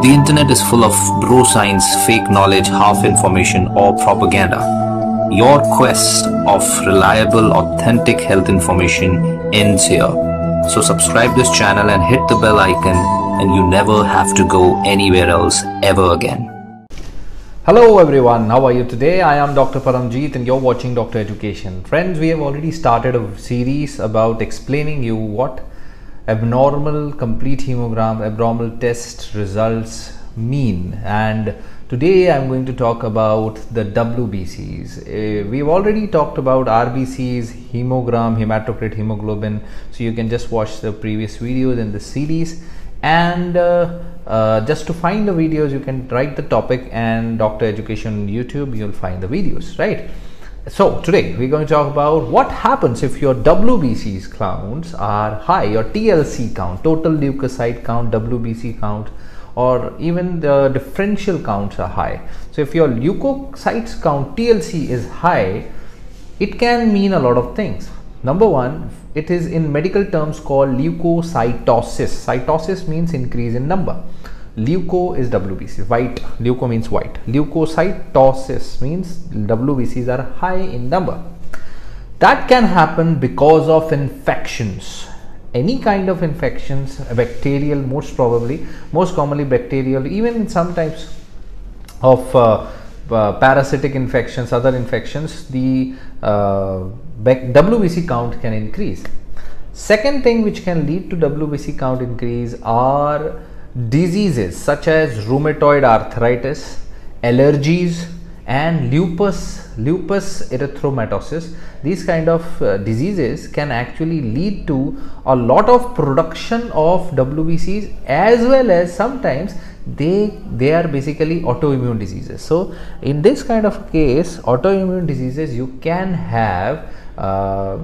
The internet is full of bro science, fake knowledge, half information, or propaganda. Your quest of reliable, authentic health information ends here. So subscribe this channel and hit the bell icon and you never have to go anywhere else ever again. Hello everyone, how are you today? I am Dr. Paramjeet and you're watching Dr. Education. Friends, we have already started a series about explaining you what abnormal complete hemogram, abnormal test results mean? And today I'm going to talk about the WBCs. Uh, we've already talked about RBCs, hemogram, hematocrit, hemoglobin. So you can just watch the previous videos in the series. And uh, uh, just to find the videos you can write the topic and doctor education on youtube you'll find the videos right so today we're going to talk about what happens if your WBCs counts are high your TLC count total leukocyte count WBC count or even the differential counts are high so if your leukocytes count TLC is high it can mean a lot of things number one it is in medical terms called leukocytosis. Cytosis means increase in number. Leuco is WBC, white. Leuco means white. Leukocytosis means WBCs are high in number. That can happen because of infections. Any kind of infections, bacterial most probably, most commonly bacterial, even some types of uh, uh, parasitic infections, other infections, the uh, WBC count can increase. Second thing which can lead to WBC count increase are diseases such as rheumatoid arthritis, allergies and lupus, lupus erythematosus. These kind of uh, diseases can actually lead to a lot of production of WBCs as well as sometimes they they are basically autoimmune diseases so in this kind of case autoimmune diseases you can have uh,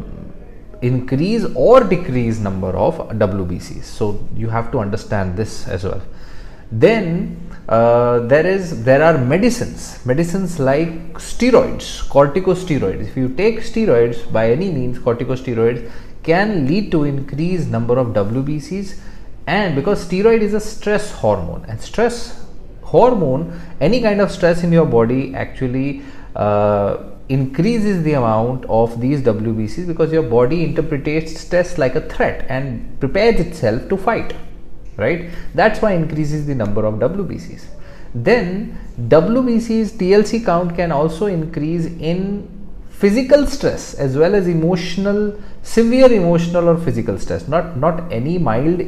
increase or decrease number of WBCs so you have to understand this as well. Then uh, there is there are medicines. Medicines like steroids corticosteroids. If you take steroids by any means corticosteroids can lead to increased number of WBCs and because steroid is a stress hormone and stress hormone any kind of stress in your body actually uh, increases the amount of these WBCs because your body interprets stress like a threat and prepares itself to fight right? That's why increases the number of WBCs then WBCs TLC count can also increase in physical stress as well as emotional severe emotional or physical stress. Not not any mild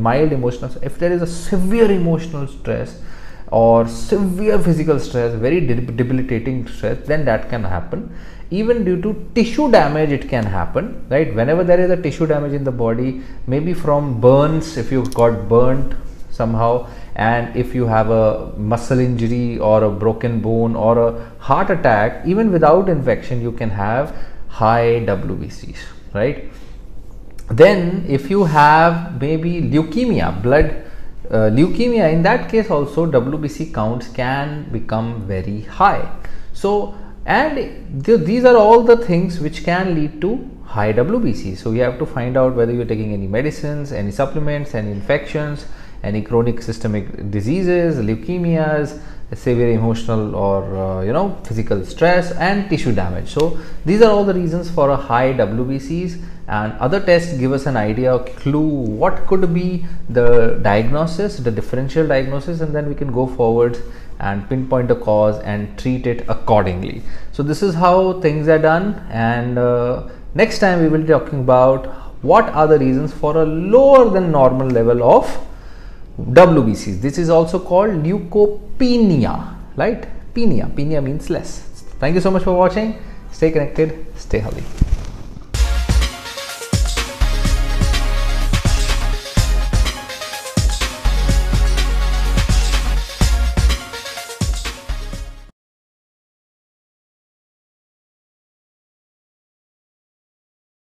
mild emotional if there is a severe emotional stress or severe physical stress very debilitating stress then that can happen. Even due to tissue damage it can happen right? Whenever there is a tissue damage in the body maybe from burns if you got burnt somehow and if you have a muscle injury or a broken bone or a heart attack even without infection you can have high WBCs right? Then if you have maybe leukemia blood leukemia in that case also WBC counts can become very high. So and th these are all the things which can lead to high WBC so you have to find out whether you're taking any medicines any supplements any infections any chronic systemic diseases, leukemias, severe emotional or uh, you know physical stress and tissue damage. So these are all the reasons for a high WBCs and other tests give us an idea, a clue what could be the diagnosis, the differential diagnosis and then we can go forward and pinpoint the cause and treat it accordingly. So this is how things are done and uh, next time we will be talking about what are the reasons for a lower than normal level of WBCs. This is also called leukopenia, right? Penia. Penia means less. Thank you so much for watching. Stay connected. Stay healthy.